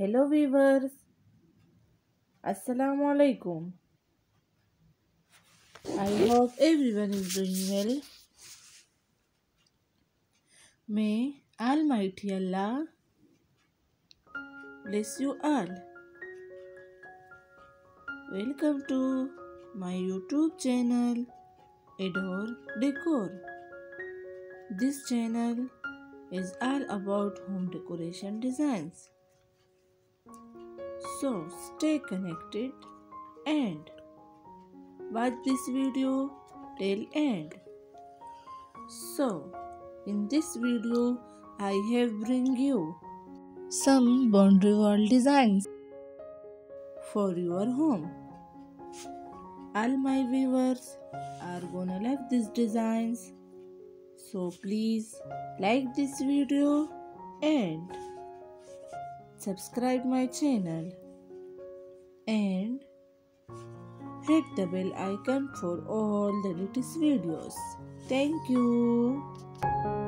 Hello viewers. Assalamu alaikum. I hope everyone is doing well. May Almighty Allah bless you all. Welcome to my YouTube channel Adore Decor. This channel is all about home decoration designs. So stay connected and watch this video till end. So in this video I have bring you some boundary wall designs for your home. All my viewers are gonna love these designs. So please like this video and subscribe my channel and hit the bell icon for all the latest videos. Thank you.